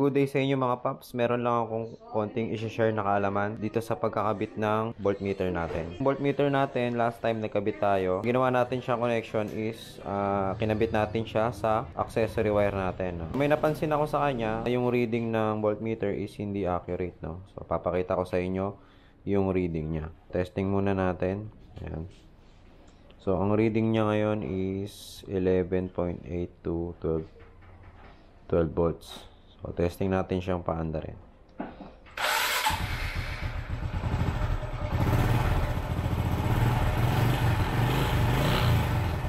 Good day sa inyo mga paps. Meron lang akong konting isi-share na kaalaman dito sa pagkakabit ng voltmeter natin. Voltmeter natin, last time nagkabit tayo, ginawa natin siyang connection is uh, kinabit natin siya sa accessory wire natin. No? May napansin ako sa kanya, yung reading ng voltmeter is hindi accurate. No? So papakita ko sa inyo yung reading niya. Testing muna natin. Ayan. So ang reading niya ngayon is 11.8 to 12, 12 volts. So, testing natin siyang paanda rin.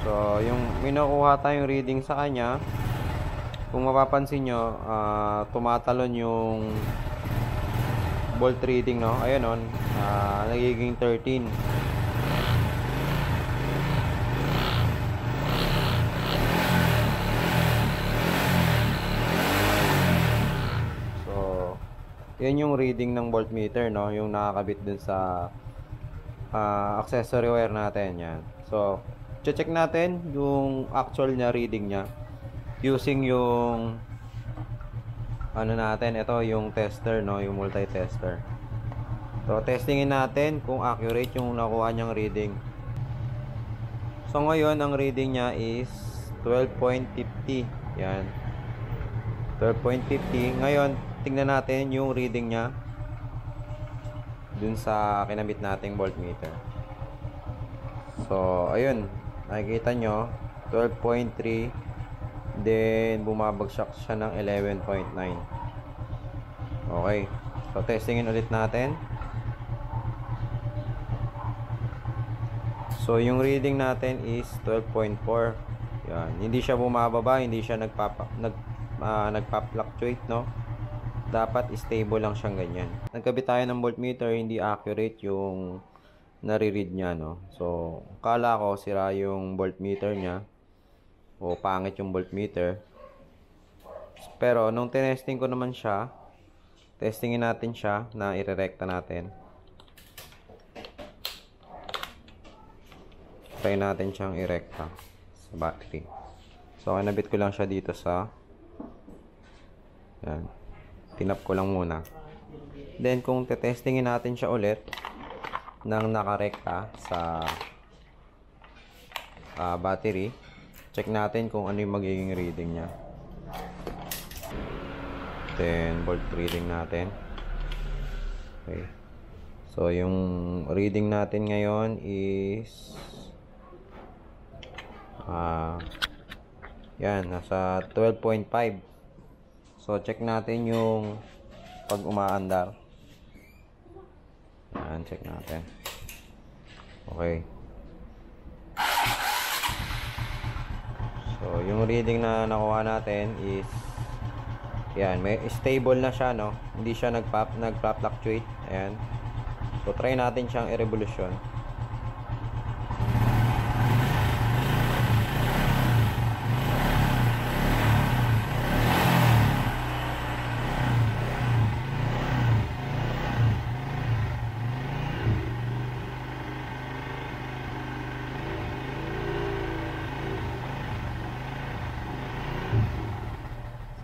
So, yung may nakuha tayong reading sa kanya, kung mapapansin nyo, uh, tumatalon yung volt reading, no? Ayun, no? Uh, nagiging 13. Yan yung reading ng voltmeter, no? Yung nakakabit dun sa uh, accessory wire natin. Yan. So, check natin yung actual niya reading niya using yung ano natin, ito yung tester, no? Yung multi-tester. So, testingin natin kung accurate yung nakuha niyang reading. So, ngayon, ang reading niya is 12.50. Yan. 12.50. Ngayon, tingnan natin yung reading niya dun sa kinabit nating voltmeter. So, ayun. Nakikita nyo, 12.3 then bumabagsak siya ng 11.9 okay. So testingin ulit natin. So yung reading natin is 12.4 yan. Hindi siya bumababa hindi siya nagpapa nag uh, nagpa-fluctuate no dapat stable lang siyang ganyan. Nagkabit tayo ng voltmeter, hindi accurate yung nare-read niya, no? So, kala ko sira yung voltmeter niya o pangit yung voltmeter. Pero, nung tinesting ko naman siya, testingin natin siya na irerekta natin. Try natin siyang irekta sa battery. So, kinabit ko lang siya dito sa yan tinap ko lang muna. Then kung tetestingin natin siya ulit nang nakarekta sa uh, battery check natin kung ano yung magiging reading nya then volt reading natin. Okay. So yung reading natin ngayon is ah uh, yan nasa 12.5 So, check natin yung pag umaandar. Yan, check natin. Okay. So, yung reading na nakuha natin is yan, may stable na siya, no? Hindi siya nagpa nagpa-fluctuate. Ayan. So, try natin siyang i-revolution.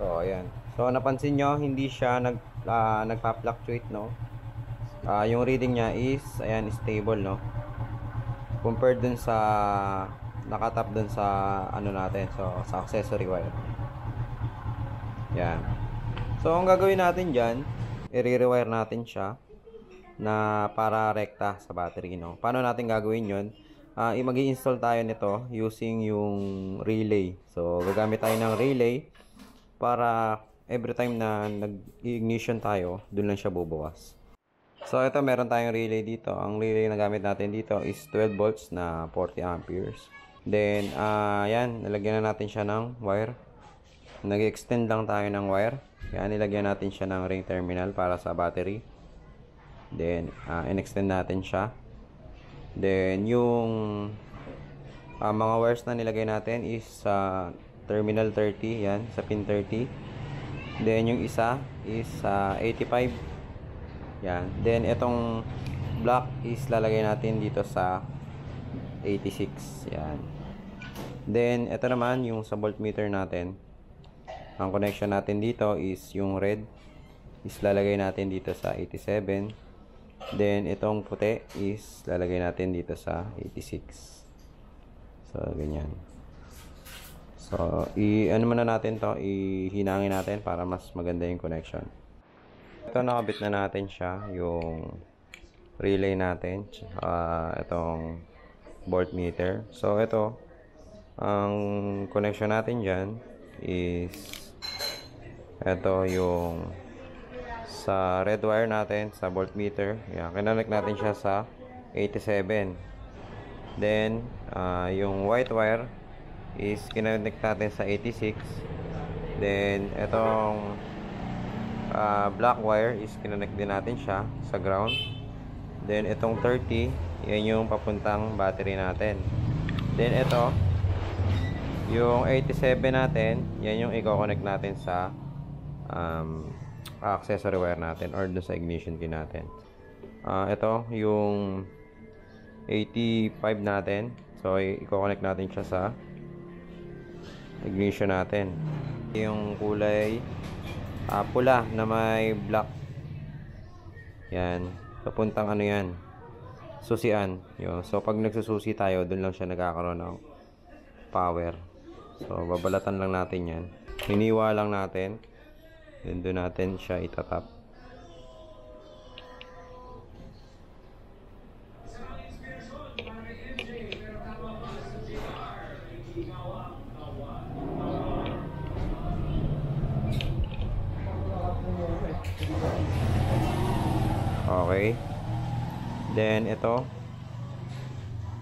So, ayan. So, napansin nyo, hindi siya nag, uh, nagpa-fluctuate, no? Uh, yung reading niya is, ayan, stable, no? Compared dun sa, nakatap dun sa, ano natin, so, sa accessory wire. Yan. So, ang gagawin natin dyan, i-rewire natin siya na para rekta sa battery, no? Paano natin gagawin yon? Uh, mag install tayo nito using yung relay. So, gagamit tayo ng relay para every time na nag-ignition tayo, dun lang siya bubuwas. So, ito meron tayong relay dito. Ang relay na gamit natin dito is 12 volts na 40 amperes. Then, uh, yan, nilagyan na natin siya ng wire. Nag-extend lang tayo ng wire. Yan, nilagyan natin siya ng ring terminal para sa battery. Then, uh, in-extend natin siya. Then, yung uh, mga wires na nilagay natin is sa uh, terminal 30 yan sa pin 30 then yung isa is uh, 85 yan. Then itong block is lalagay natin dito sa 86 yan. Then ito naman yung sa voltmeter natin. Ang connection natin dito is yung red is lalagay natin dito sa 87 then itong puti is lalagay natin dito sa 86 so ganyan so i ano muna natin to ihinangin natin para mas maganda yung connection. Ito nakabit na natin siya yung relay natin uh, itong voltmeter so ito ang connection natin dyan is ito yung sa red wire natin sa voltmeter yan, kinonect natin siya sa 87 then uh, yung white wire is kinonect natin sa 86 then itong uh, black wire is kinonect din natin siya sa ground then itong 30 yan yung papuntang battery natin then ito yung 87 natin, yan yung i-connect natin sa um, accessory wire natin or sa ignition key natin. Uh, ito, yung 85 natin. So, i-connect natin siya sa ignition natin. Yung kulay uh, pula na may black. Yan. Papuntang ano yan. Susian. Yun. So, pag nagsususi tayo, dun lang siya nagkakaroon ng power. So, babalatan lang natin yan. Hiniwa lang natin. Then, doon natin siya itatap. Okay. Then, ito.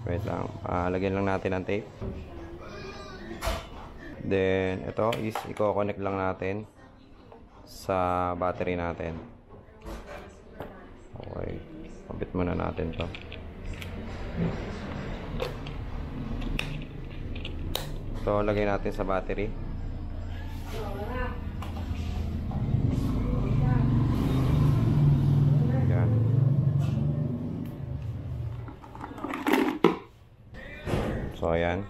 Wait lang. Uh, lagyan lang natin ang tape. Then, ito is i-connect lang natin sa battery natin. Okay. Kapit muna natin to. So, lagay natin sa battery. Yan. So, ayan.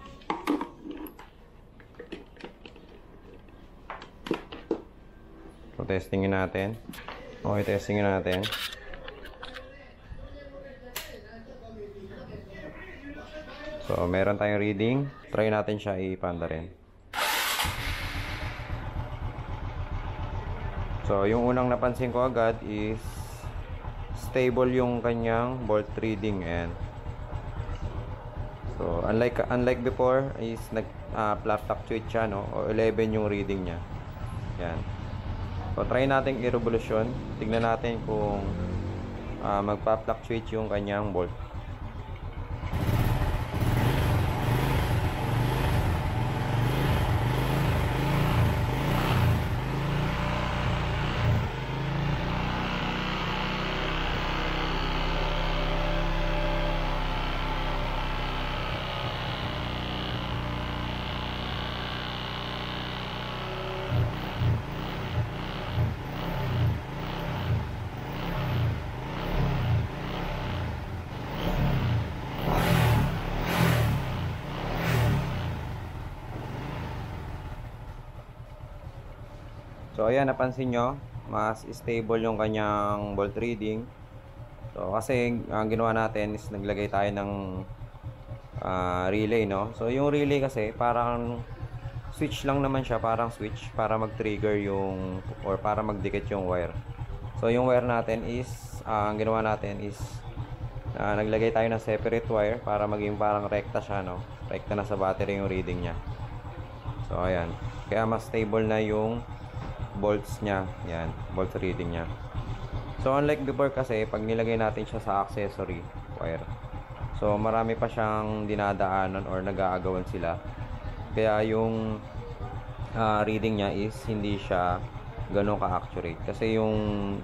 So, testingin natin. Okay, testingin natin. So, meron tayong reading. Try natin siya ipanda rin. So, yung unang napansin ko agad is stable yung kanyang volt reading and So, unlike unlike before is nag uh, flap fluctuate siya no o 11 yung reading niya. Yan. So, try natin i-revolution. Tignan natin kung uh, magpa-fluctuate yung kanyang volt. So ayan napansin nyo, mas stable yung kanyang volt reading. So kasi ang ginawa natin is naglagay tayo ng uh, relay no. So yung relay kasi parang switch lang naman siya, parang switch para mag-trigger yung or para magdikit yung wire. So yung wire natin is uh, ang ginawa natin is uh, naglagay tayo ng separate wire para maging parang rekta siya no. Rekta na sa battery yung reading niya. So ayan. Kaya mas stable na yung bolts niya. Yan, bolt reading niya. So, unlike before kasi, pag nilagay natin siya sa accessory wire, so, marami pa siyang dinadaanan or nag-aagawan sila. Kaya yung uh, reading niya is hindi siya ganun ka-accurate. Kasi yung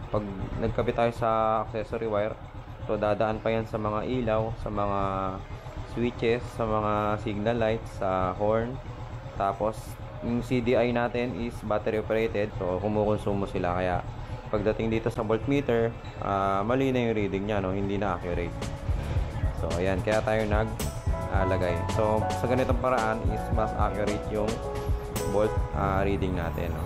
pag nagkabit tayo sa accessory wire, so dadaan pa yan sa mga ilaw, sa mga switches, sa mga signal lights, sa horn. Tapos yung CDI natin is battery operated so kumukonsumo sila kaya pagdating dito sa voltmeter uh, mali na yung reading niya no hindi na accurate so ayan kaya tayo nag alagay so sa ganitong paraan is mas accurate yung volt ah, reading natin. No?